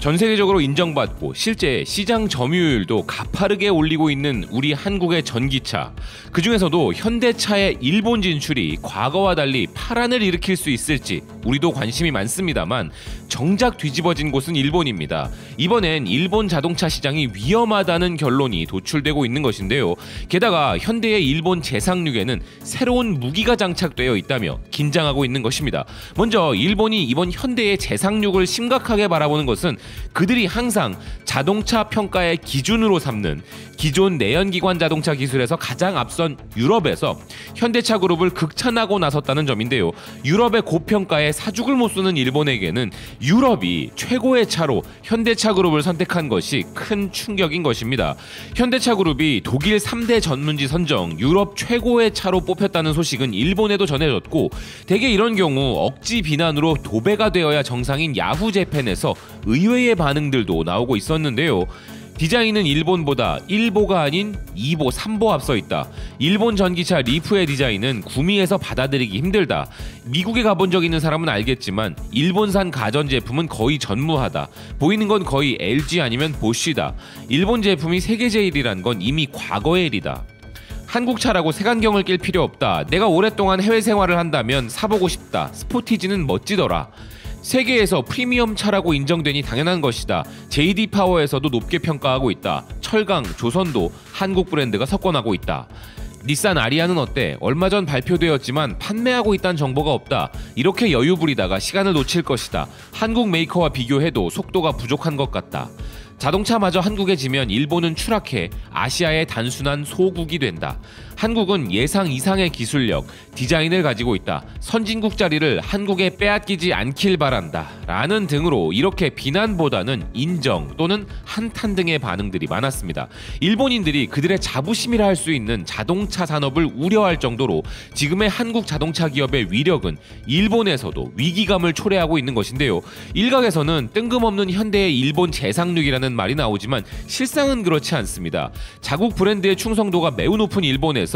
전 세계적으로 인정받고 실제 시장 점유율도 가파르게 올리고 있는 우리 한국의 전기차. 그 중에서도 현대차의 일본 진출이 과거와 달리 파란을 일으킬 수 있을지 우리도 관심이 많습니다만 정작 뒤집어진 곳은 일본입니다. 이번엔 일본 자동차 시장이 위험하다는 결론이 도출되고 있는 것인데요. 게다가 현대의 일본 재상륙에는 새로운 무기가 장착되어 있다며 긴장하고 있는 것입니다. 먼저 일본이 이번 현대의 재상륙을 심각하게 바라보는 것은 그들이 항상 자동차 평가의 기준으로 삼는 기존 내연기관 자동차 기술에서 가장 앞선 유럽에서 현대차 그룹을 극찬하고 나섰다는 점인데요. 유럽의 고평가에 사죽을 못 쓰는 일본에게는 유럽이 최고의 차로 현대차 그룹을 선택한 것이 큰 충격인 것입니다. 현대차 그룹이 독일 3대 전문지 선정 유럽 최고의 차로 뽑혔다는 소식은 일본에도 전해졌고 대개 이런 경우 억지 비난으로 도배가 되어야 정상인 야후 재팬에서 의외 의 반응들도 나오고 있었는데요. 디자인은 일본보다 1보가 아닌 2보, 3보 앞서 있다. 일본 전기차 리프의 디자인은 구미에서 받아들이기 힘들다. 미국에 가본 적 있는 사람은 알겠지만 일본산 가전 제품은 거의 전무하다. 보이는 건 거의 LG 아니면 보쉬다. 일본 제품이 세계 제일이란 건 이미 과거의 일이다. 한국 차라고 색안경을 낄 필요 없다. 내가 오랫동안 해외 생활을 한다면 사보고 싶다. 스포티지는 멋지더라. 세계에서 프리미엄 차라고 인정되니 당연한 것이다. JD 파워에서도 높게 평가하고 있다. 철강, 조선도 한국 브랜드가 석권하고 있다. 닛산 아리아는 어때? 얼마 전 발표되었지만 판매하고 있다는 정보가 없다. 이렇게 여유 부리다가 시간을 놓칠 것이다. 한국 메이커와 비교해도 속도가 부족한 것 같다. 자동차마저 한국에 지면 일본은 추락해 아시아의 단순한 소국이 된다. 한국은 예상 이상의 기술력, 디자인을 가지고 있다. 선진국 자리를 한국에 빼앗기지 않길 바란다. 라는 등으로 이렇게 비난보다는 인정 또는 한탄 등의 반응들이 많았습니다. 일본인들이 그들의 자부심이라 할 수 있는 자동차 산업을 우려할 정도로 지금의 한국 자동차 기업의 위력은 일본에서도 위기감을 초래하고 있는 것인데요. 일각에서는 뜬금없는 현대의 일본 재상륙이라는 말이 나오지만 실상은 그렇지 않습니다. 자국 브랜드의 충성도가 매우 높은 일본에서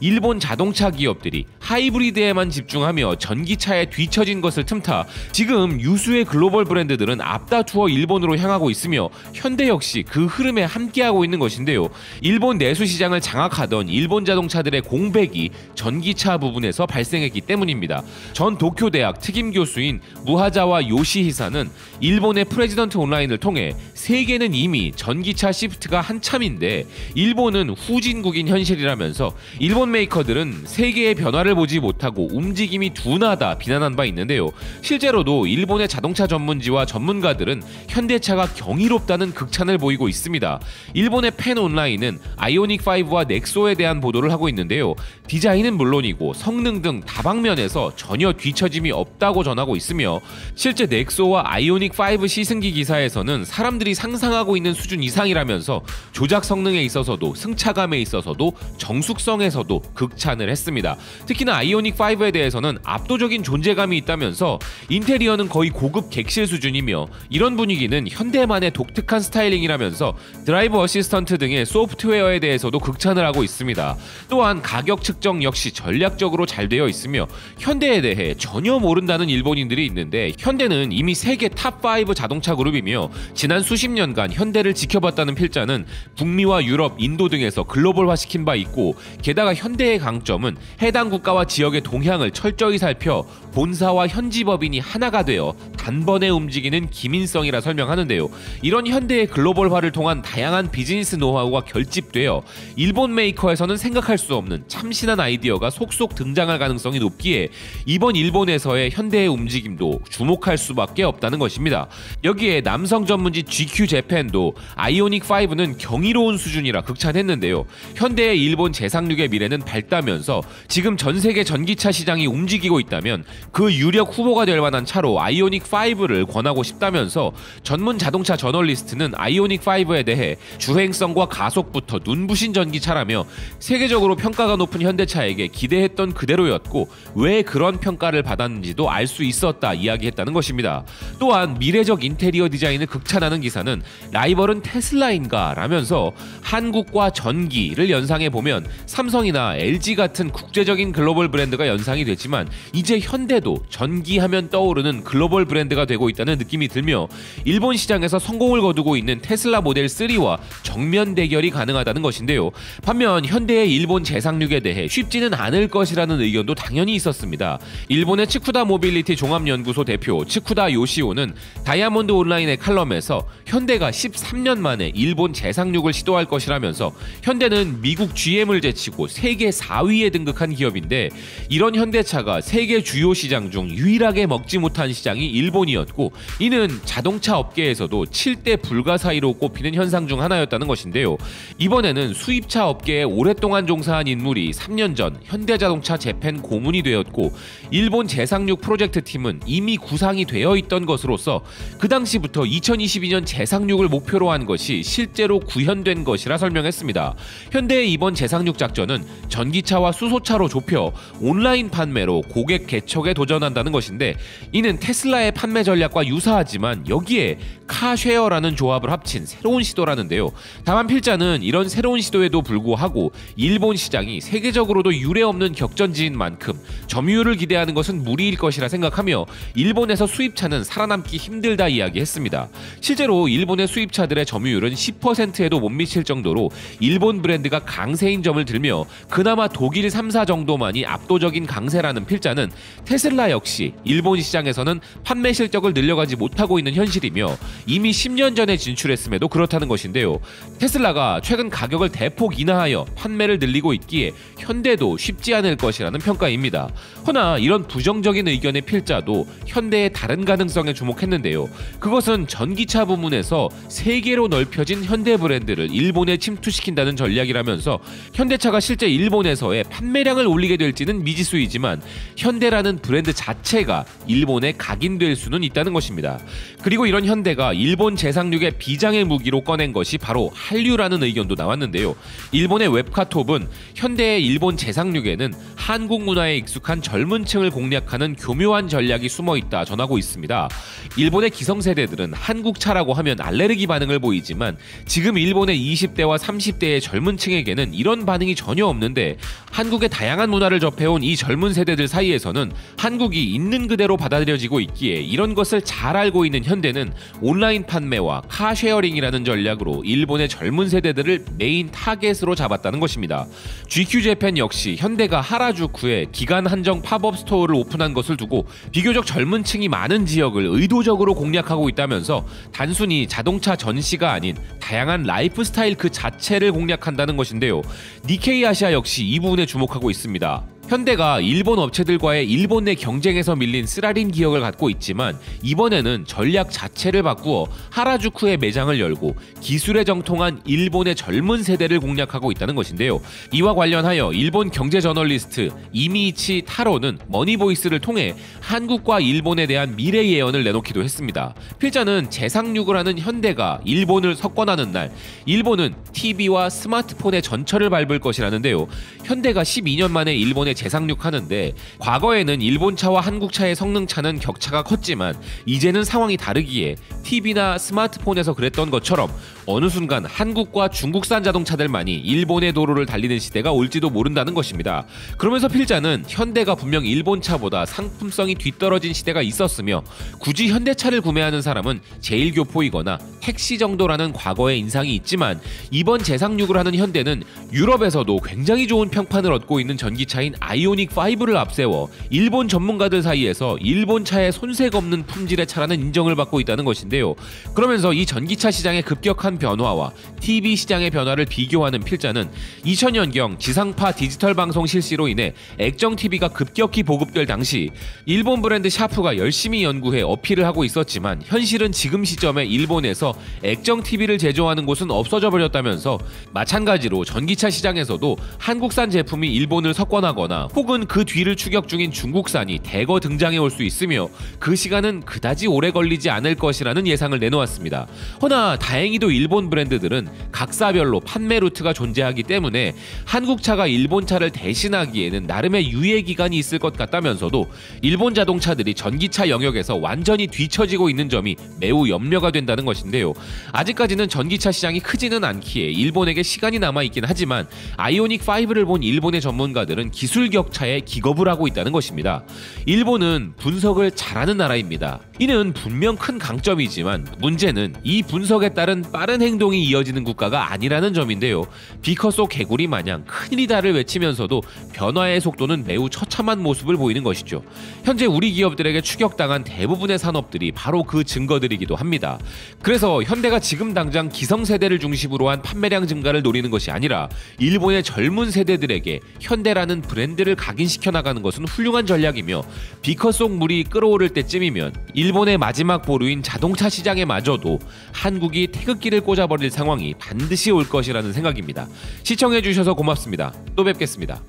일본 자동차 기업들이 하이브리드에만 집중하며 전기차에 뒤처진 것을 틈타 지금 유수의 글로벌 브랜드들은 앞다투어 일본으로 향하고 있으며 현대 역시 그 흐름에 함께하고 있는 것인데요. 일본 내수 시장을 장악하던 일본 자동차들의 공백이 전기차 부분에서 발생했기 때문입니다. 전 도쿄 대학 특임 교수인 무라자와 요시히사는 일본의 프레지던트 온라인을 통해 세계는 이미 전기차 shift가 한참인데 일본은 후진국인 현실이라면서 일본 메이커들은 세계의 변화를 보지 못하고 움직임이 둔하다 비난한 바 있는데요. 실제로도 일본의 자동차 전문지와 전문가들은 현대차가 경이롭다는 극찬을 보이고 있습니다. 일본의 펜 온라인은 아이오닉 5와 넥소에 대한 보도를 하고 있는데요. 디자인은 물론이고 성능 등 다방면에서 전혀 뒤처짐이 없다고 전하고 있으며 실제 넥소와 아이오닉 5 시승기 기사에서는 사람들이 상상하고 있는 수준 이상이라면서 조작 성능에 있어서도 승차감에 있어서도 정숙성 에서도 극찬을 했습니다. 특히나 아이오닉 5에 대해서는 압도적인 존재감이 있다면서 인테리어는 거의 고급 객실 수준이며 이런 분위기는 현대만의 독특한 스타일링이라면서 drive assistant 등의 소프트웨어에 대해서도 극찬을 하고 있습니다. 또한 가격 측정 역시 전략적으로 잘 되어 있으며 현대에 대해 전혀 모른다는 일본인들이 있는데 현대는 이미 세계 top 5 자동차 그룹이며 지난 수십 년간 현대를 지켜봤다는 필자는 북미와 유럽, 인도 등에서 글로벌화 시킨 바 있고 게다가 현대의 강점은 해당 국가와 지역의 동향을 철저히 살펴 본사와 현지 법인이 하나가 되어 단번에 움직이는 기민성이라 설명하는데요. 이런 현대의 글로벌화를 통한 다양한 비즈니스 노하우가 결집되어 일본 메이커에서는 생각할 수 없는 참신한 아이디어가 속속 등장할 가능성이 높기에 이번 일본에서의 현대의 움직임도 주목할 수밖에 없다는 것입니다. 여기에 남성 전문지 GQ 재팬도 아이오닉 5는 경이로운 수준이라 극찬했는데요. 현대의 일본 재상 륙의 미래는 밝다면서 지금 전 세계 전기차 시장이 움직이고 있다면 그 유력 후보가 될 만한 차로 아이오닉 5를 권하고 싶다면서 전문 자동차 저널리스트는 아이오닉 5에 대해 주행성과 가속부터 눈부신 전기차라며 세계적으로 평가가 높은 현대차에게 기대했던 그대로였고 왜 그런 평가를 받았는지도 알 수 있었다 이야기했다는 것입니다. 또한 미래적 인테리어 디자인을 극찬하는 기사는 라이벌은 테슬라인가 라면서 한국과 전기를 연상해 보면 삼성이나 LG 같은 국제적인 글로벌 브랜드가 연상이 되지만 이제 현대도 전기하면 떠오르는 글로벌 브랜드가 되고 있다는 느낌이 들며 일본 시장에서 성공을 거두고 있는 테슬라 모델 3와 정면 대결이 가능하다는 것인데요. 반면 현대의 일본 재상륙에 대해 쉽지는 않을 것이라는 의견도 당연히 있었습니다. 일본의 치쿠다 모빌리티 종합연구소 대표 치쿠다 요시오는 다이아몬드 온라인의 칼럼에서 현대가 13년 만에 일본 재상륙을 시도할 것이라면서 현대는 미국 GM을 제 치고 세계 4위에 등극한 기업인데 이런 현대차가 세계 주요 시장 중 유일하게 먹지 못한 시장이 일본이었고 이는 자동차 업계에서도 7대 불가 사이로 꼽히는 현상 중 하나였다는 것인데요. 이번에는 수입차 업계에 오랫동안 종사한 인물이 3년 전 현대자동차 재팬 고문이 되었고 일본 재상륙 프로젝트 팀은 이미 구상이 되어 있던 것으로서 그 당시부터 2022년 재상륙을 목표로 한 것이 실제로 구현된 것이라 설명했습니다. 현대의 이번 재상륙 작 전은 전기차와 수소차로 좁혀 온라인 판매로 고객 개척에 도전한다는 것인데 이는 테슬라의 판매 전략과 유사하지만 여기에 카쉐어라는 조합을 합친 새로운 시도라는데요. 다만 필자는 이런 새로운 시도에도 불구하고 일본 시장이 세계적으로도 유례없는 격전지인 만큼 점유율을 기대하는 것은 무리일 것이라 생각하며 일본에서 수입차는 살아남기 힘들다 이야기했습니다. 실제로 일본의 수입차들의 점유율은 10%에도 못 미칠 정도로 일본 브랜드가 강세인 점을 들며 그나마 독일 3사 정도만이 압도적인 강세라는 필자는 테슬라 역시 일본 시장에서는 판매 실적을 늘려가지 못하고 있는 현실이며 이미 10년 전에 진출했음에도 그렇다는 것인데요. 테슬라가 최근 가격을 대폭 인하하여 판매를 늘리고 있기에 현대도 쉽지 않을 것이라는 평가입니다. 허나 이런 부정적인 의견의 필자도 현대의 다른 가능성에 주목했는데요. 그것은 전기차 부문에서 세계로 넓혀진 현대 브랜드를 일본에 침투시킨다는 전략이라면서 현대차 가 실제 일본에서의 판매량을 올리게 될지는 미지수이지만 현대라는 브랜드 자체가 일본에 각인될 수는 있다는 것입니다. 그리고 이런 현대가 일본 재상륙의 비장의 무기로 꺼낸 것이 바로 한류라는 의견도 나왔는데요. 일본의 웹카톱은 현대의 일본 재상륙에는 한국 문화에 익숙한 젊은 층을 공략하는 교묘한 전략이 숨어 있다 전하고 있습니다. 일본의 기성세대들은 한국 차라고 하면 알레르기 반응을 보이지만 지금 일본의 20대와 30대의 젊은 층에게는 이런 반응이 전혀 없는데 한국의 다양한 문화를 접해온 이 젊은 세대들 사이에서는 한국이 있는 그대로 받아들여지고 있기에 이런 것을 잘 알고 있는 현대는 온라인 판매와 car sharing이라는 전략으로 일본의 젊은 세대들을 메인 타겟으로 잡았다는 것입니다. GQ 재팬 역시 현대가 하라주쿠에 기간 한정 팝업 스토어를 오픈한 것을 두고 비교적 젊은 층이 많은 지역을 의도적으로 공략하고 있다면서 단순히 자동차 전시가 아닌 다양한 라이프 스타일 그 자체를 공략한다는 것인데요. 니케이 아시아 역시 이 부분에 주목하고 있습니다. 현대가 일본 업체들과의 일본 내 경쟁에서 밀린 쓰라린 기억을 갖고 있지만 이번에는 전략 자체를 바꾸어 하라주쿠에 매장을 열고 기술에 정통한 일본의 젊은 세대를 공략하고 있다는 것인데요. 이와 관련하여 일본 경제 저널리스트 이미이치 타로는 머니보이스를 통해 한국과 일본에 대한 미래 예언을 내놓기도 했습니다. 필자는 재상륙을 하는 현대가 일본을 석권하는 날 일본은 TV와 스마트폰의 전철을 밟을 것이라는데요. 현대가 12년 만에 일본에 재상륙하는데 과거에는 일본 차와 한국 차의 성능 차는 격차가 컸지만 이제는 상황이 다르기에 TV나 스마트폰에서 그랬던 것처럼 어느 순간 한국과 중국산 자동차들만이 일본의 도로를 달리는 시대가 올지도 모른다는 것입니다. 그러면서 필자는 현대가 분명 일본차보다 상품성이 뒤떨어진 시대가 있었으며 굳이 현대차를 구매하는 사람은 제일교포이거나 택시 정도라는 과거의 인상이 있지만 이번 재상륙을 하는 현대는 유럽에서도 굉장히 좋은 평판을 얻고 있는 전기차인 아이오닉 5를 앞세워 일본 전문가들 사이에서 일본 차의 손색 없는 품질의 차라는 인정을 받고 있다는 것인데요. 그러면서 이 전기차 시장의 급격한 변화와 TV 시장의 변화를 비교하는 필자는 2000년경 지상파 디지털 방송 실시로 인해 액정 TV가 급격히 보급될 당시 일본 브랜드 샤프가 열심히 연구해 어필을 하고 있었지만 현실은 지금 시점에 일본에서 액정 TV를 제조하는 곳은 없어져 버렸다면서 마찬가지로 전기차 시장에서도 한국산 제품이 일본을 석권하거나 혹은 그 뒤를 추격 중인 중국산이 대거 등장해 올 수 있으며 그 시간은 그다지 오래 걸리지 않을 것이라는 예상을 내놓았습니다. 허나 다행히도 일본 일본 브랜드들은 각사별로 판매 루트가 존재하기 때문에 한국 차가 일본 차를 대신하기에는 나름의 유예 기간이 있을 것 같다면서도 일본 자동차들이 전기차 영역에서 완전히 뒤처지고 있는 점이 매우 염려가 된다는 것인데요. 아직까지는 전기차 시장이 크지는 않기에 일본에게 시간이 남아 있긴 하지만 아이오닉 5를 본 일본의 전문가들은 기술 격차에 기겁을 하고 있다는 것입니다. 일본은 분석을 잘하는 나라입니다. 이는 분명 큰 강점이지만 문제는 이 분석에 따른 빠른 행동이 이어지는 국가가 아니라는 점인데요. 비커 속 개구리 마냥 큰일이다를 외치면서도 변화의 속도는 매우 처참한 모습을 보이는 것이죠. 현재 우리 기업들에게 추격당한 대부분의 산업들이 바로 그 증거들이기도 합니다. 그래서 현대가 지금 당장 기성세대를 중심으로 한 판매량 증가를 노리는 것이 아니라 일본의 젊은 세대들에게 현대라는 브랜드를 각인시켜 나가는 것은 훌륭한 전략이며 비커 속 물이 끓어오를 때쯤이면 일본의 마지막 보루인 자동차 시장에마저도 한국이 태극기를 꽂아버릴 상황이 반드시 올 것이라는 생각입니다. 시청해주셔서 고맙습니다. 또 뵙겠습니다.